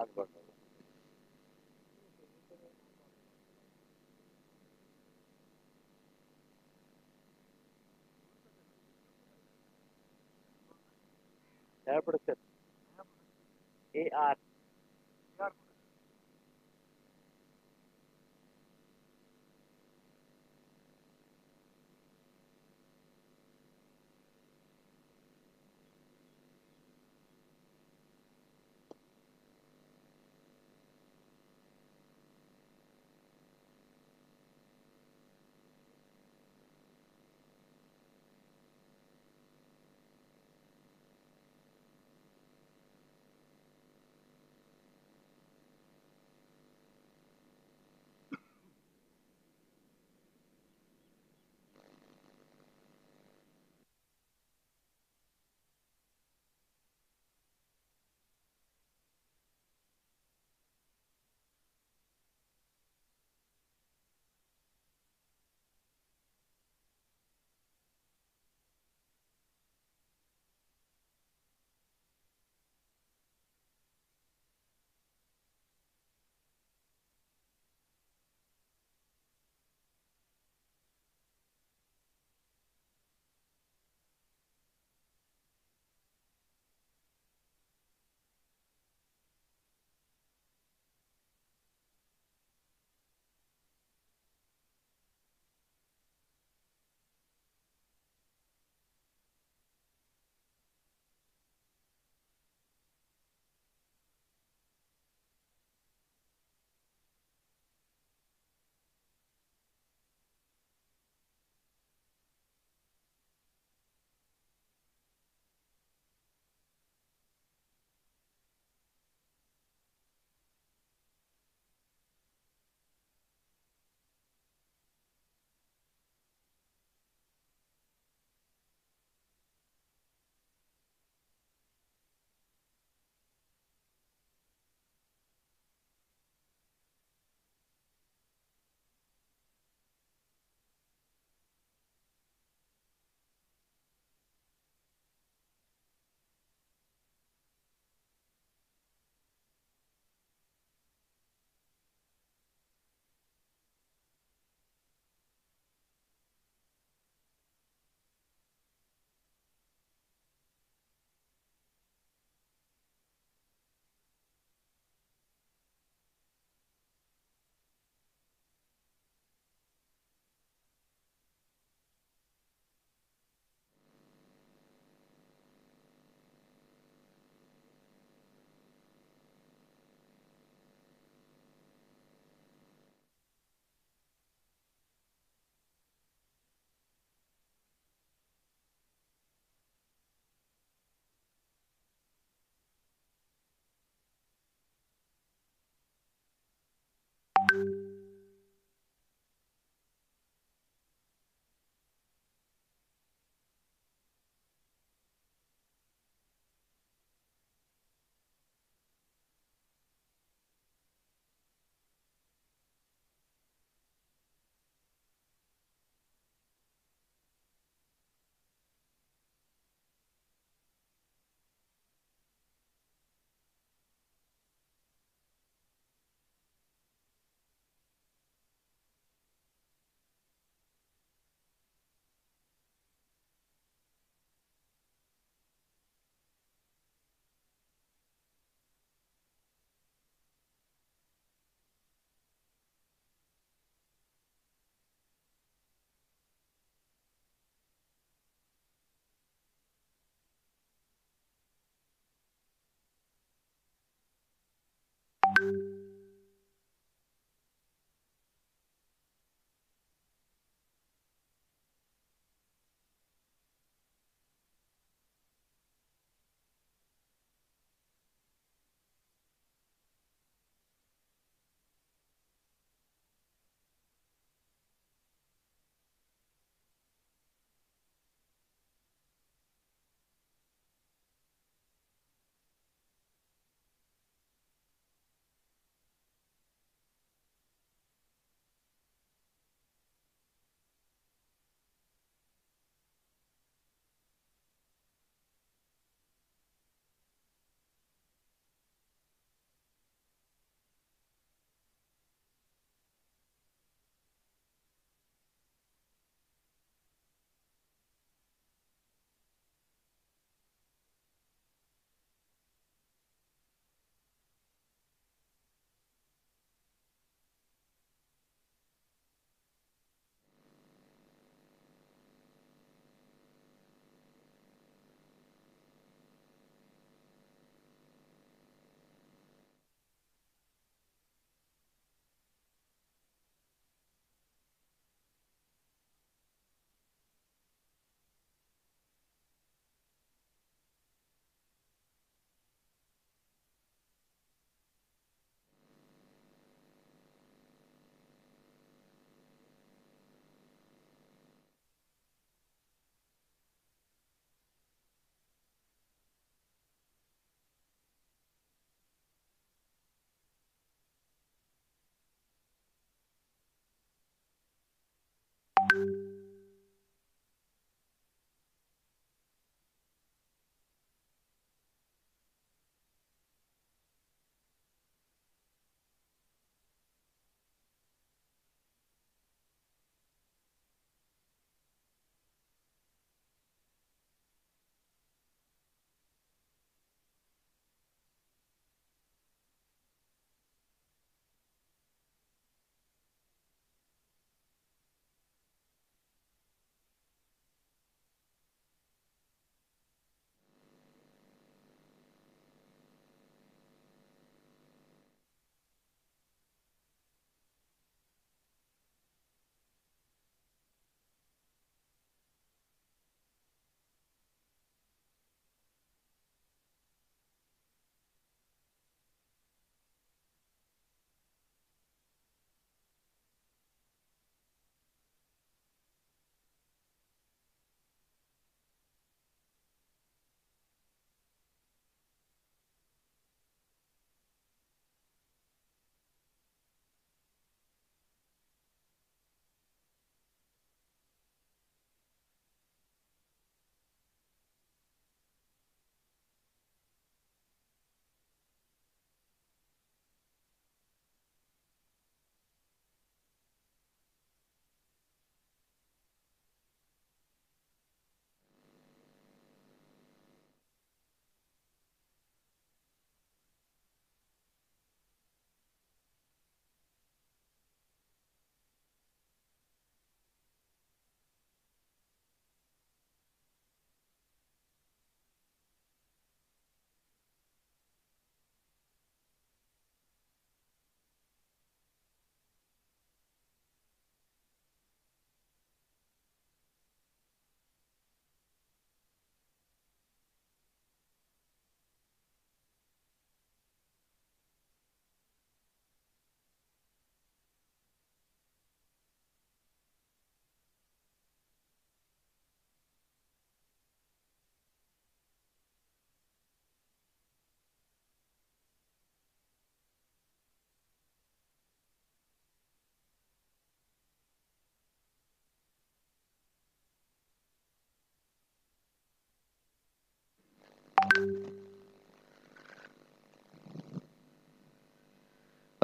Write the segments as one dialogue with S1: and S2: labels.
S1: ಆಗ್ಬಾರ್ದು ಹೇಳ್ಬಿಡುತ್ತೆ A R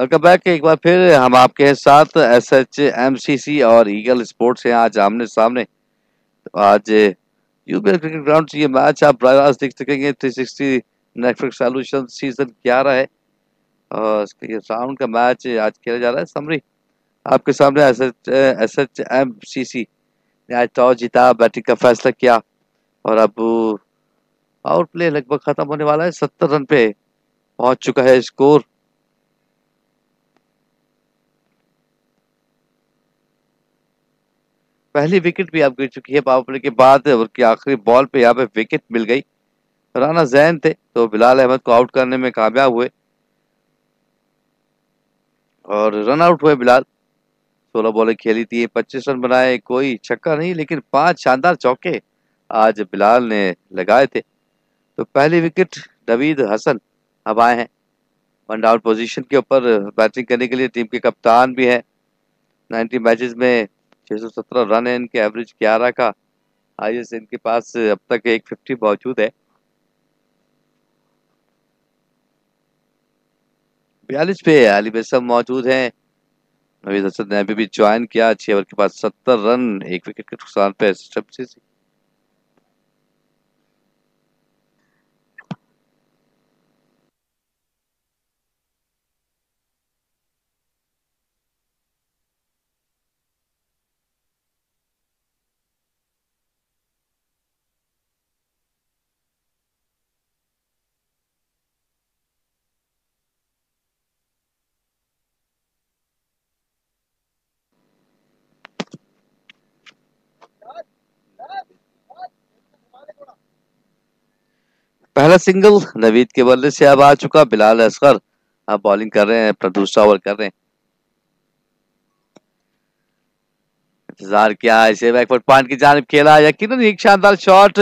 S2: welcome back. एक बार फिर हम आपके साथ S H M C C और ईगल स्पोर्ट्स हैं आज आमने सामने। तो आज यूपीएल क्रिकेट ग्राउंड ये मैच आप बर देख सकेंगे। 360 नेटफ्लिक्स सॉल्यूशन सीज़न ग्यारह है और राउंड का मैच आज खेला जा रहा है। समरी आपके सामने S H S H M C C ने आज टॉस जीता बैटिंग का फैसला किया और अब आउट प्ले लगभग खत्म होने वाला है। सत्तर रन पे पहुँच चुका है स्कोर पहली विकेट भी अब गिर चुकी है पावर प्ले के बाद ओवर की आखिरी बॉल पे यहाँ पे विकेट मिल गई। राना जैन थे तो बिलाल अहमद को आउट करने में कामयाब हुए। और रन आउट हुए बिलाल। सोलह बॉलें खेली थी, पच्चीस रन बनाए, कोई छक्का नहीं, लेकिन पाँच शानदार चौके आज बिलाल ने लगाए थे। तो पहली विकेट नवीद हसन अब आए हैं। वन डाउन पोजीशन के ऊपर बैटिंग करने के लिए टीम के कप्तान भी हैं। 90 मैचेस में 617 रन है, इनके एवरेज 11 का हाईएस्ट इनके पास अब तक एक फिफ्टी मौजूद है। बयालीस पे अली बेसम मौजूद हैं। नवीद हसन ने अभी भी ज्वाइन किया, छह ओवर के पास सत्तर रन, एक विकेट के नुकसान पे पहला सिंगल, नवीद के बल्ले से अब आ चुका बिलाल असगर। अब बॉलिंग कर रहे हैं अपना दूसरा ओवर कर रहे हैं। इंतज़ार किया इसे, बैकवर्ड पॉइंट की जानब खेला यकीन एक शानदार शॉट।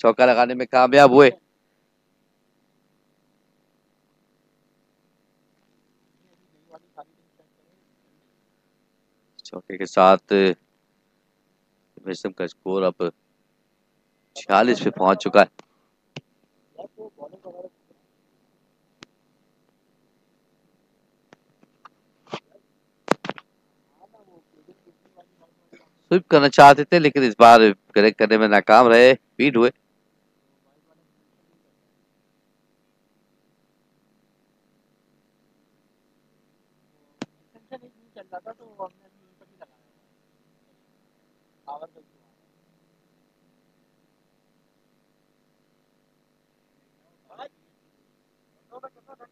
S2: चौका लगाने में कामयाब हुए। चौके के साथ का स्कोर अब छियालीस पे पहुँच चुका है। स्विप करना चाहते थे लेकिन इस बार करेक्ट करने में नाकाम रहे बीट हुए।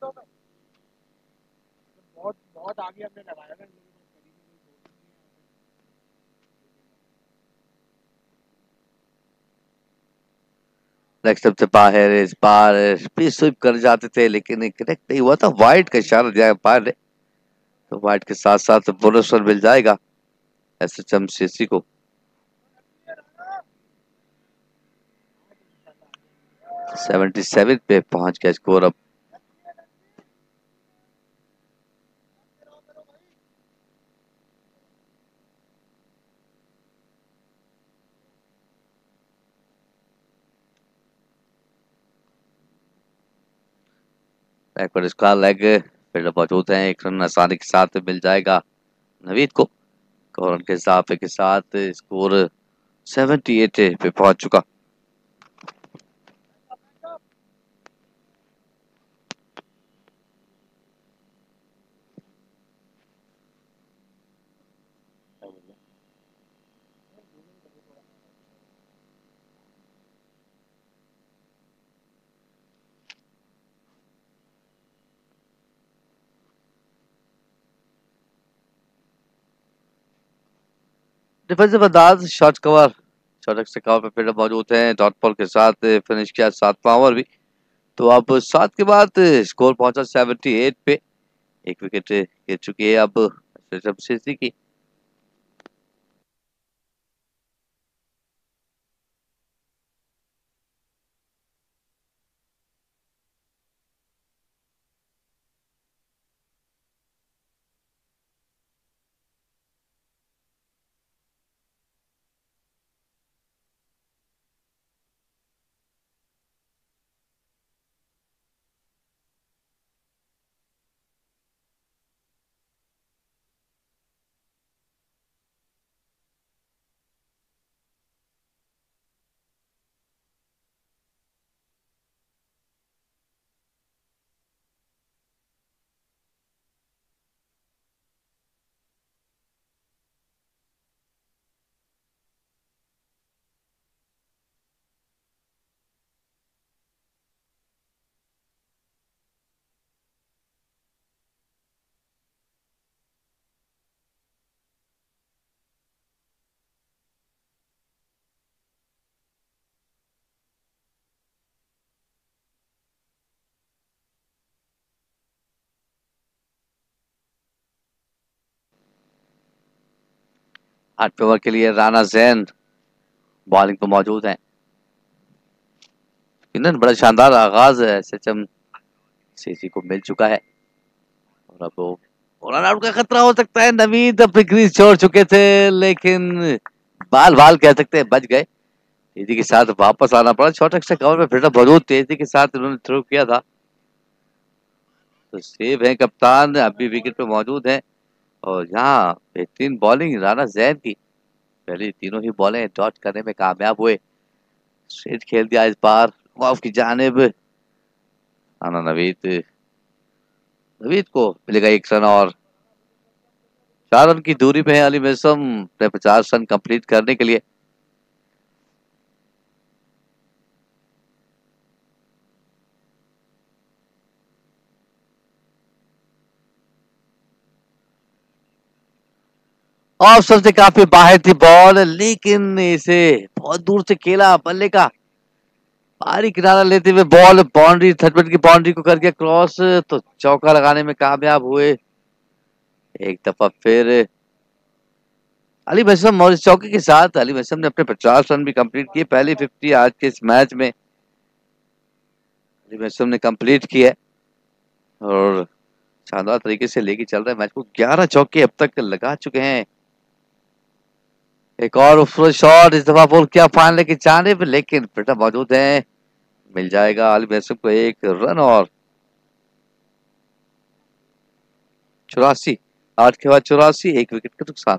S2: बहुत बहुत आगे हमने लगाया था नेक्स्ट से बाहर इस भी स्विप कर जाते थे लेकिन कनेक्ट नहीं हुआ था वाइट का इशारा दिया ने तो वाइट के साथ साथ बोनस मिल जाएगा एस एच एम सी को सेवेंटी सेवन पे पहुँच गया स्कोर अब बैक पर इसका लेग फील्डर मौजूद है एक रन आसानी के साथ मिल जाएगा नवीद को रन के इजाफे के साथ स्कोर 78 पे पहुँच चुका डिफेंसिव अंदाज short cover. Short extra cover पे फील्डर मौजूद हैं डॉट बॉल के साथ फिनिश किया सातवां ओवर भी। तो अब सात के बाद स्कोर पहुँचा सेवेंटी एट पे। एक विकेट गिर चुकी है अब की। आठवें ओवर के लिए राणा जैन बॉलिंग पर मौजूद हैं। इन्होंने बड़ा शानदार आगाज़ एस एच एम सीसी को मिल चुका है। और अब रन आउट का खतरा हो सकता है, नवीद अपनी क्रीज छोड़ चुके थे, लेकिन बाल बाल कह सकते हैं, बच गए। तेज़ी के साथ वापस आना पड़ा छोटा एक्स्ट्रा कवर में फिर बहुत तेज़ी के साथ उन्होंने थ्रो किया था। तो सेव है कप्तान, अभी विकेट पे मौजूद है। और यहाँ बेहतरीन बॉलिंग राना जैन की। पहले तीनों ही बॉलें डॉट करने में कामयाब हुए। स्ट्रेट खेल दिया इस बार ऑफ़ की जानब। राना नवीद नवीद को मिलेगा एक रन और। चार रन की दूरी पे है अली मिसम अपने पचास रन कंप्लीट करने के लिए। ऑप्शन से काफ़ी बाहर थी बॉल, लेकिन इसे बहुत दूर से खेला बल्ले का। बाहरी किनारा लेते हुए बॉल, बाउंड्री थर्ड की बाउंड्री को करके क्रॉस तो चौका लगाने में कामयाब हुए। एक दफ़ा फिर अली मसम इस चौके के साथ अली मसम ने अपने पचास रन भी कंप्लीट किए। पहली फिफ्टी आज के इस मैच में अली मसम ने कंप्लीट किया और शानदार तरीके से लेके चल रहे मैच को ग्यारह चौके अब तक लगा चुके हैं। एक और शॉट इस दफ़ा बोल क्या फाइन लेके जाने पे लेकिन बेटा मौजूद है। मिल जाएगा आलिम यासुफ को एक रन और। चौरासी आठ के बाद चौरासी, एक विकेट का नुकसान।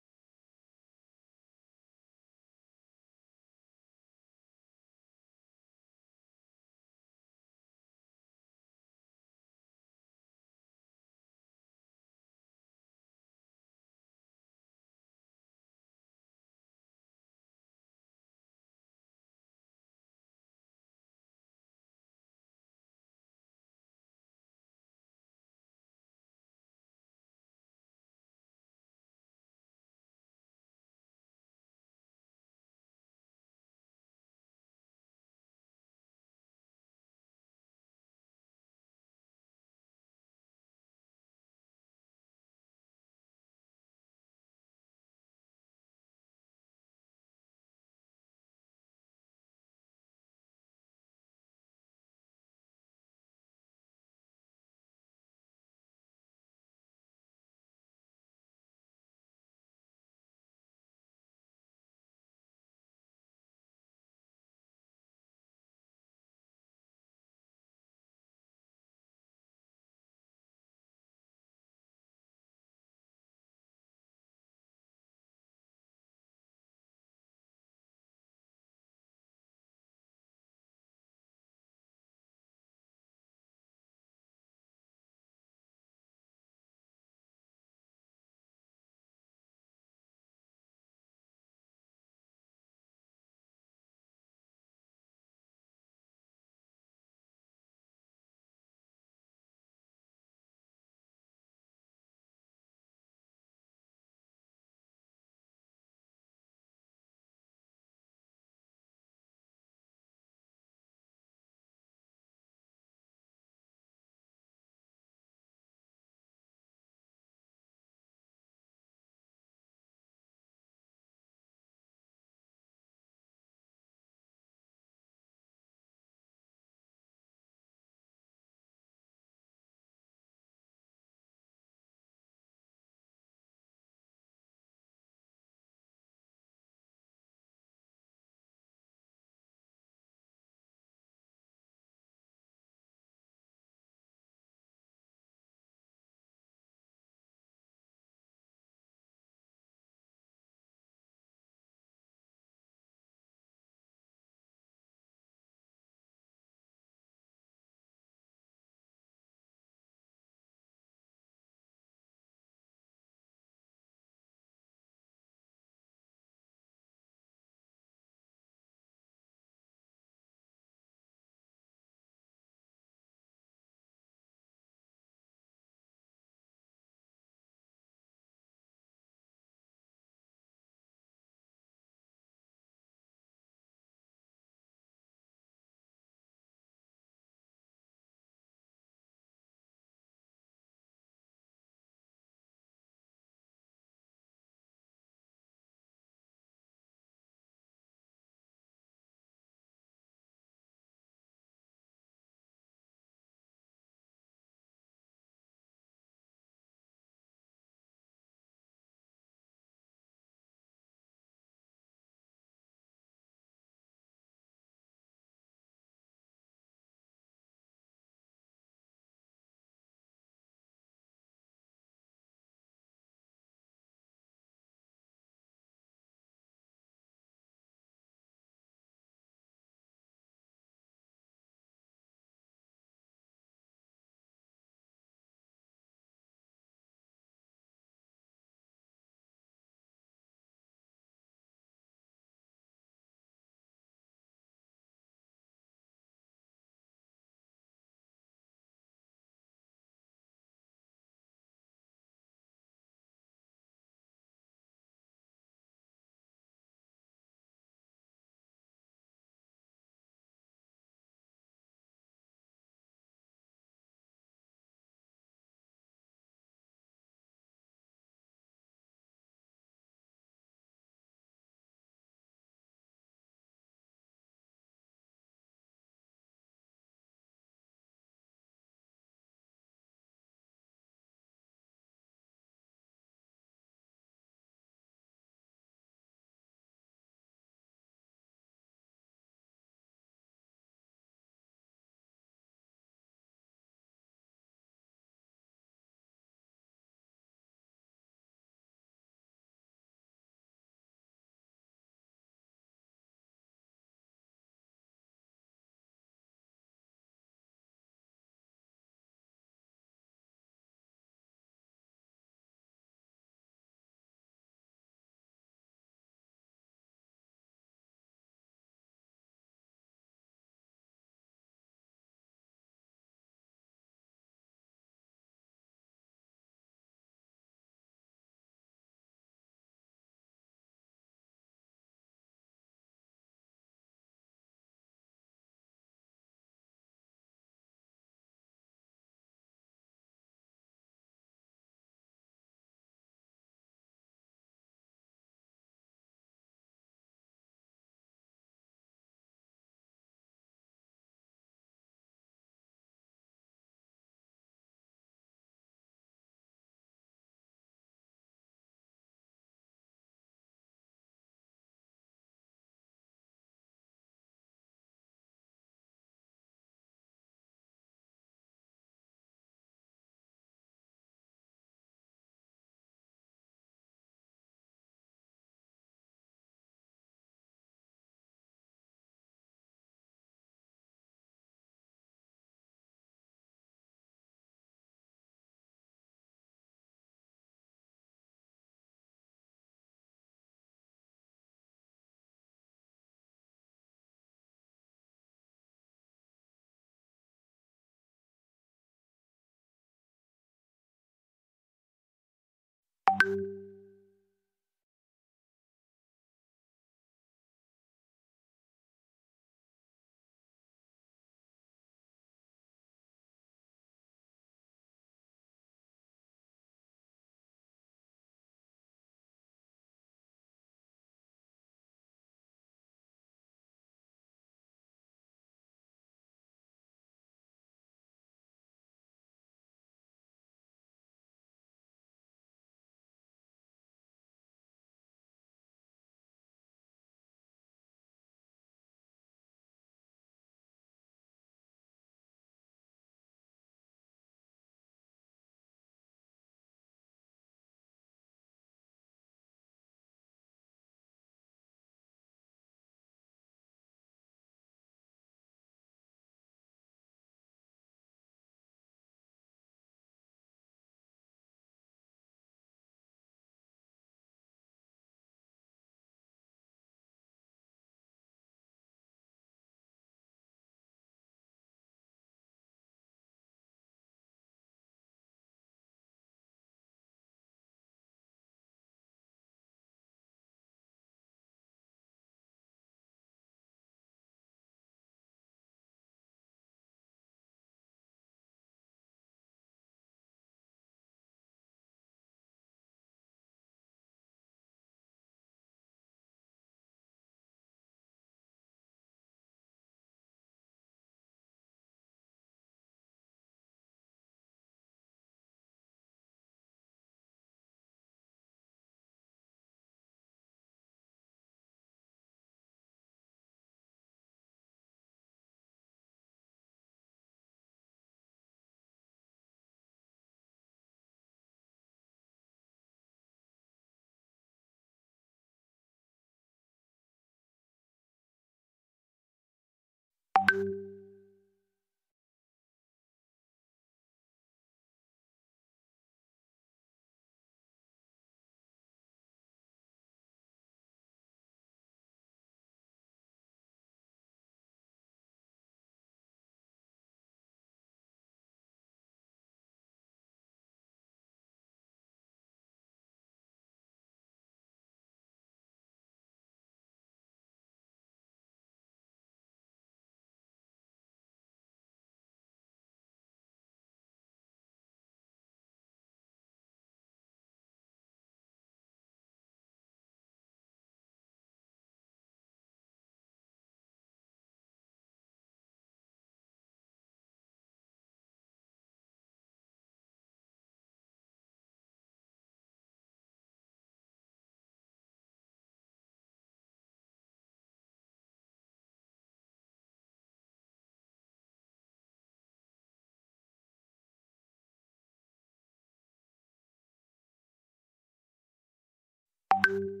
S2: you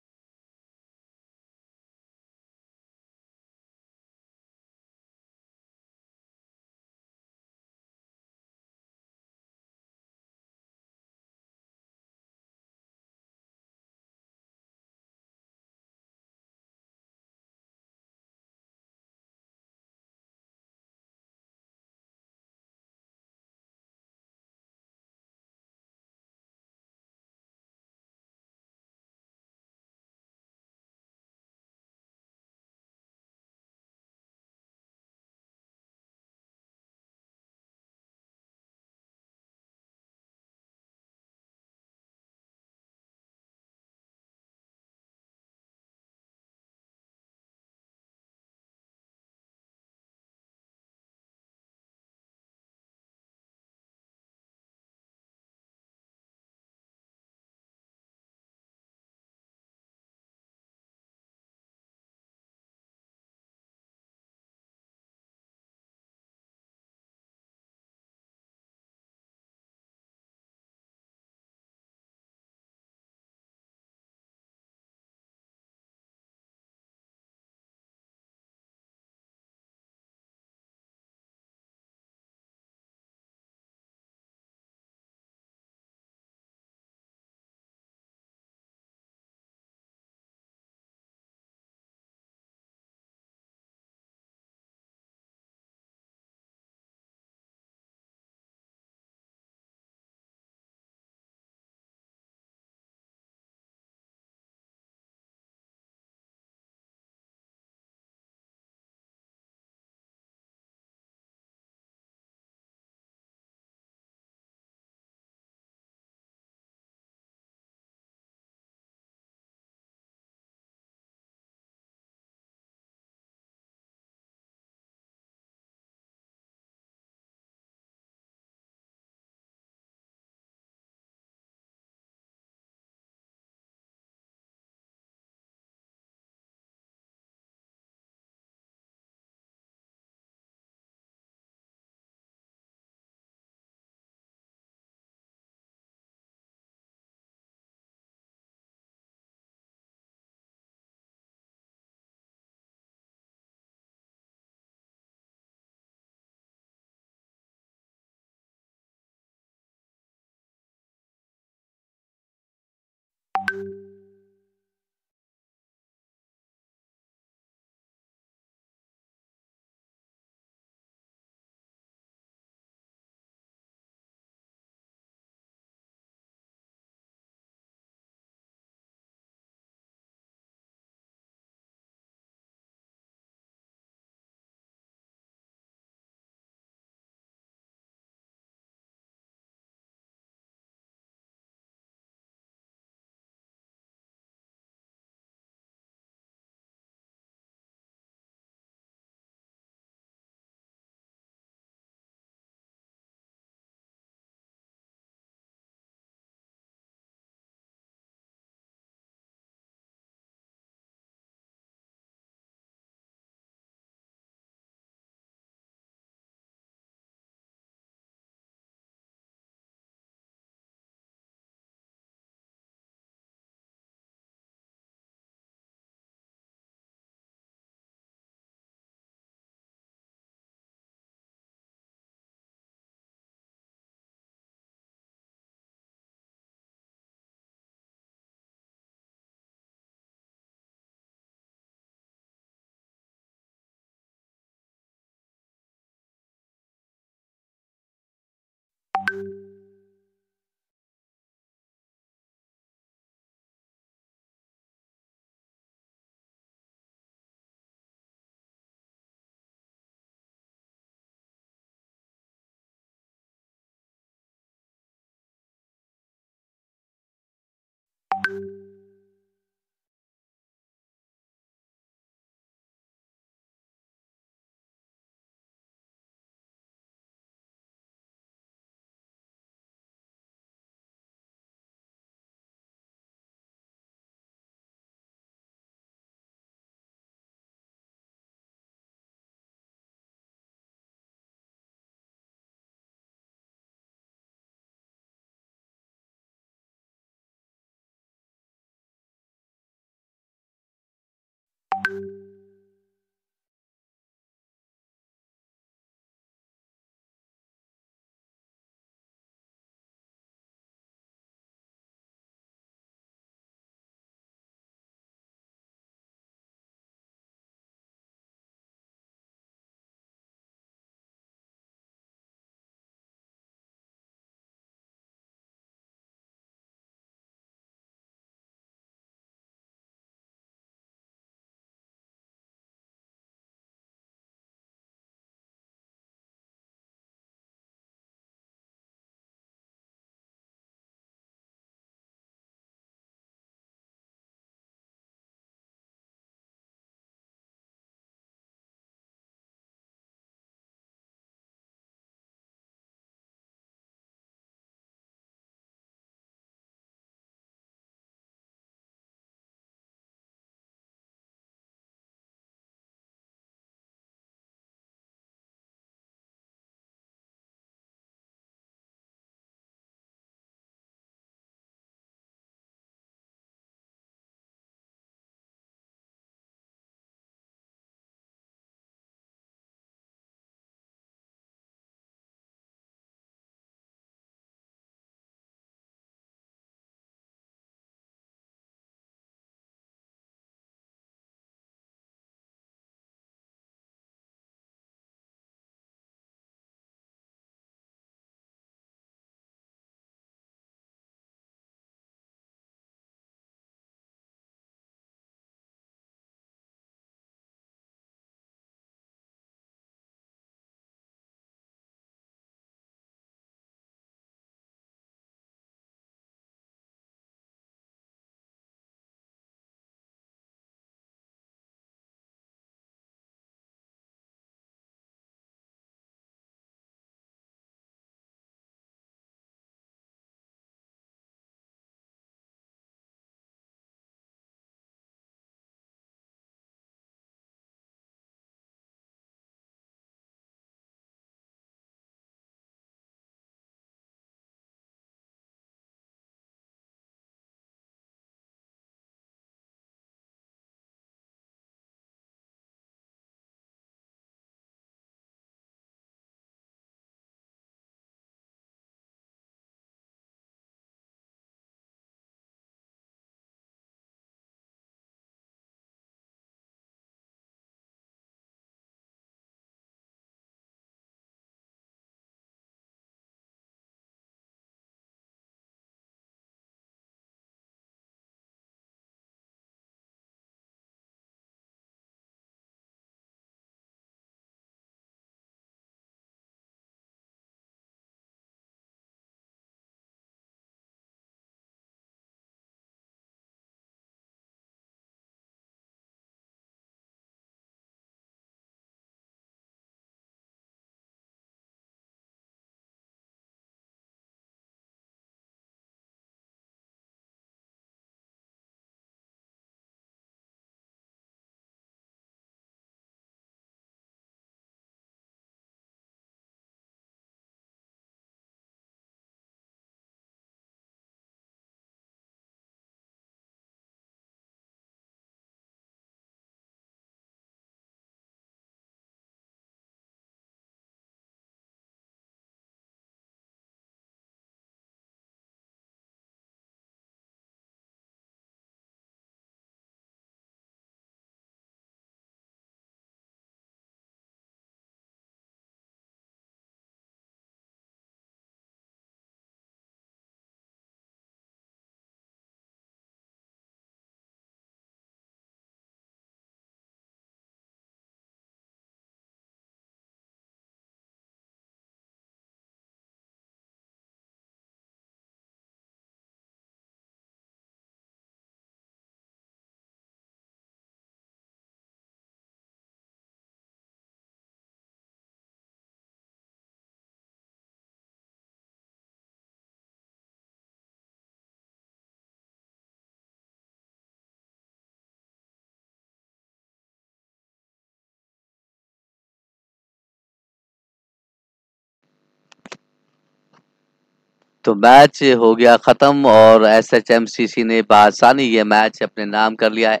S2: तो मैच हो गया खत्म और S H M C C ने बसानी ये मैच अपने नाम कर लिया है।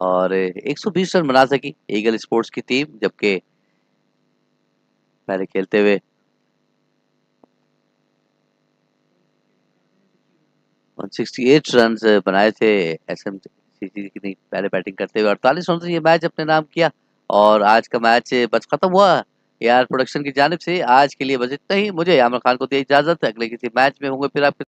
S2: और 120 रन बना सकी ईगल स्पोर्ट्स की टीम, जबकि पहले खेलते हुए रन बनाए थे पहले बैटिंग करते हुए अड़तालीस रन से ये मैच अपने नाम किया। और आज का मैच बस खत्म हुआ। यार प्रोडक्शन की जानब से आज के लिए बस इतना ही। मुझे यामर खान को दी इजाज़त। अगले किसी मैच में होंगे फिर आपके